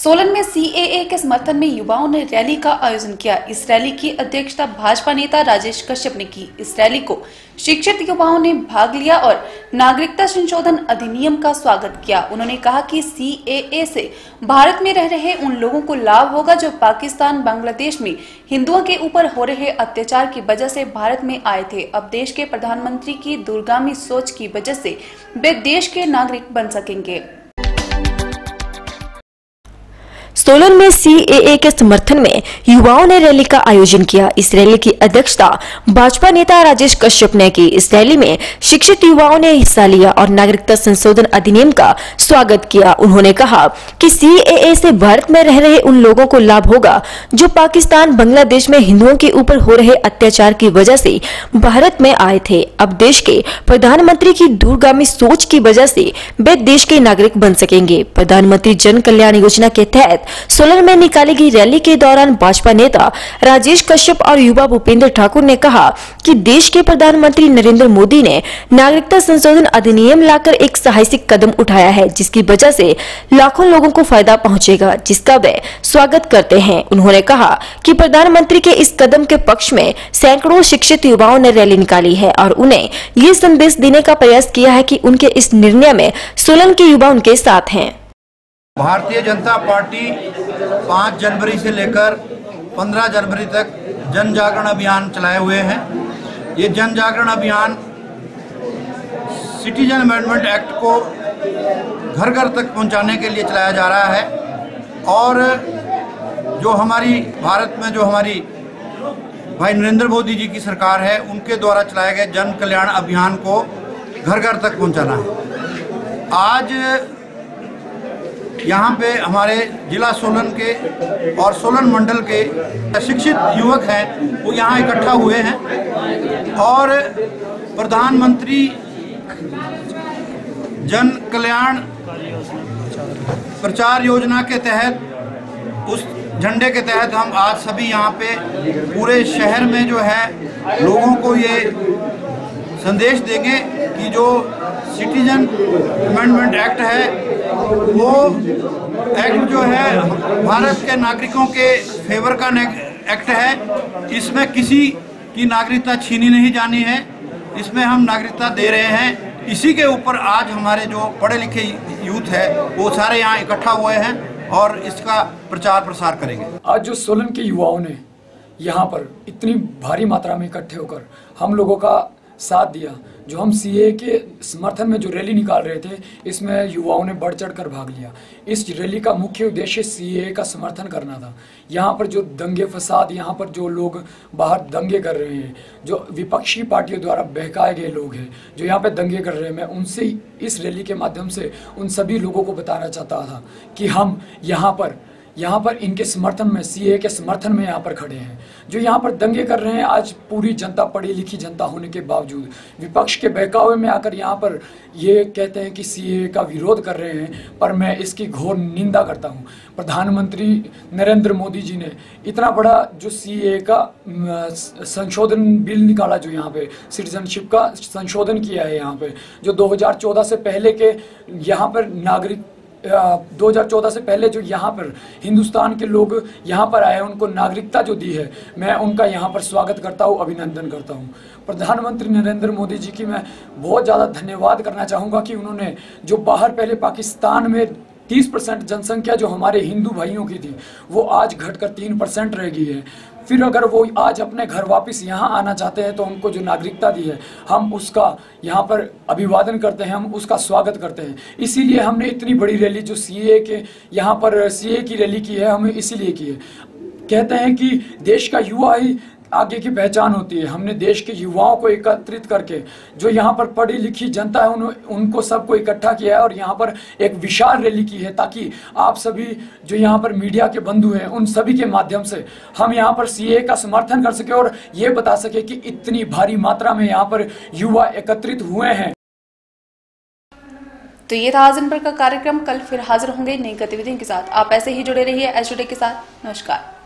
सोलन में सीएए के समर्थन में युवाओं ने रैली का आयोजन किया। इस रैली की अध्यक्षता भाजपा नेता राजेश कश्यप ने की। इस रैली को शिक्षित युवाओं ने भाग लिया और नागरिकता संशोधन अधिनियम का स्वागत किया। उन्होंने कहा कि सीएए से भारत में रह रहे उन लोगों को लाभ होगा जो पाकिस्तान, बांग्लादेश में हिंदुओं के ऊपर हो रहे अत्याचार की वजह से भारत में आए थे। अब देश के प्रधानमंत्री की दूरगामी सोच की वजह से वे देश के नागरिक बन सकेंगे। सोलन में सीएए के समर्थन में युवाओं ने रैली का आयोजन किया। इस रैली की अध्यक्षता भाजपा नेता राजेश कश्यप ने की। इस रैली में शिक्षित युवाओं ने हिस्सा लिया और नागरिकता संशोधन अधिनियम का स्वागत किया। उन्होंने कहा कि सीएए से भारत में रह रहे उन लोगों को लाभ होगा जो पाकिस्तान, बांग्लादेश में हिंदुओं के ऊपर हो रहे अत्याचार की वजह से भारत में आए थे। अब देश के प्रधानमंत्री की दूरगामी सोच की वजह से वे देश के नागरिक बन सकेंगे। प्रधानमंत्री जन कल्याण योजना के तहत सोलन में निकाली गई रैली के दौरान भाजपा नेता राजेश कश्यप और युवा भूपेंद्र ठाकुर ने कहा कि देश के प्रधानमंत्री नरेंद्र मोदी ने नागरिकता संशोधन अधिनियम लाकर एक साहसिक कदम उठाया है, जिसकी वजह से लाखों लोगों को फ़ायदा पहुंचेगा, जिसका वे स्वागत करते हैं। उन्होंने कहा कि प्रधानमंत्री के इस कदम के पक्ष में सैकड़ों शिक्षित युवाओं ने रैली निकाली है और उन्हें ये संदेश देने का प्रयास किया है कि उनके इस निर्णय में सोलन के युवा उनके साथ हैं। भारतीय जनता पार्टी 5 जनवरी से लेकर 15 जनवरी तक जन जागरण अभियान चलाए हुए हैं। ये जन जागरण अभियान सिटीजन अमेंडमेंट एक्ट को घर घर तक पहुँचाने के लिए चलाया जा रहा है और जो हमारी भारत में जो हमारी भाई नरेंद्र मोदी जी की सरकार है, उनके द्वारा चलाए गए जन कल्याण अभियान को घर घर तक पहुंचाना है। आज यहाँ पे हमारे जिला सोलन के और सोलन मंडल के शिक्षित युवक हैं, वो यहाँ इकट्ठा हुए हैं। और प्रधानमंत्री जन कल्याण प्रचार योजना के तहत, उस झंडे के तहत हम आज सभी यहाँ पे पूरे शहर में जो है, लोगों को ये संदेश देंगे कि जो सिटीजन अमेंडमेंट एक्ट है, वो एक्ट जो है, भारत के नागरिकों के फेवर का एक्ट है। इसमें किसी की नागरिकता छीनी नहीं जानी है, इसमें हम नागरिकता दे रहे हैं। इसी के ऊपर आज हमारे जो पढ़े लिखे यूथ है, वो सारे यहाँ इकट्ठा हुए हैं और इसका प्रचार प्रसार करेंगे। आज जो सोलन के युवाओं ने यहाँ पर इतनी भारी मात्रा में इकट्ठे होकर हम लोगों का साथ दिया। जो हम सीए के समर्थन में जो रैली निकाल रहे थे, इसमें युवाओं ने बढ़ चढ़ कर भाग लिया। इस रैली का मुख्य उद्देश्य सीए का समर्थन करना था। यहाँ पर जो दंगे फसाद, यहाँ पर जो लोग बाहर दंगे कर रहे हैं, जो विपक्षी पार्टियों द्वारा बहकाए गए लोग हैं, जो यहाँ पर दंगे कर रहे हैं, मैं उनसे इस रैली के माध्यम से उन सभी लोगों को बताना चाहता था कि हम यहाँ पर यहाँ पर इनके समर्थन में सीए के समर्थन में यहाँ पर खड़े हैं, जो यहाँ पर दंगे कर रहे हैं। आज पूरी जनता पढ़ी लिखी जनता होने के बावजूद विपक्ष के बहकावे में आकर यहाँ पर ये कहते हैं कि सीए का विरोध कर रहे हैं, पर मैं इसकी घोर निंदा करता हूँ। प्रधानमंत्री नरेंद्र मोदी जी ने इतना बड़ा जो सीए का संशोधन बिल निकाला जो यहाँ पे, सिटीजनशिप का संशोधन किया है यहाँ पे, जो 2014 से पहले के यहाँ पर नागरिक 2014 से पहले जो यहाँ पर हिंदुस्तान के लोग यहाँ पर आए उनको नागरिकता जो दी है, मैं उनका यहाँ पर स्वागत करता हूँ, अभिनंदन करता हूँ। प्रधानमंत्री नरेंद्र मोदी जी की मैं बहुत ज़्यादा धन्यवाद करना चाहूँगा कि उन्होंने जो बाहर पहले पाकिस्तान में तीस परसेंट जनसंख्या जो हमारे हिंदू भाइयों की थी, वो आज घटकर तीन परसेंट रह गई है। फिर अगर वो आज अपने घर वापस यहाँ आना चाहते हैं तो हमको जो नागरिकता दी है, हम उसका यहाँ पर अभिवादन करते हैं, हम उसका स्वागत करते हैं। इसीलिए हमने इतनी बड़ी रैली जो सीए के यहाँ पर सीए की रैली की है, हमें इसीलिए की है। कहते हैं कि देश का युवा ही आगे की पहचान होती है। हमने देश के युवाओं को एकत्रित करके जो यहाँ पर पढ़ी लिखी जनता है उन, उनको सबको इकट्ठा किया है और यहाँ पर एक विशाल रैली की है ताकि आप सभी जो यहाँ पर मीडिया के बंधु हैं उन सभी के माध्यम से हम यहाँ पर सीए का समर्थन कर सके और ये बता सके कि इतनी भारी मात्रा में यहाँ पर युवा एकत्रित हुए हैं। तो ये था आज का कार्यक्रम। कल फिर हाजिर होंगे नई गतिविधियों के साथ। आप ऐसे ही जुड़े रहिए एच के साथ। नमस्कार।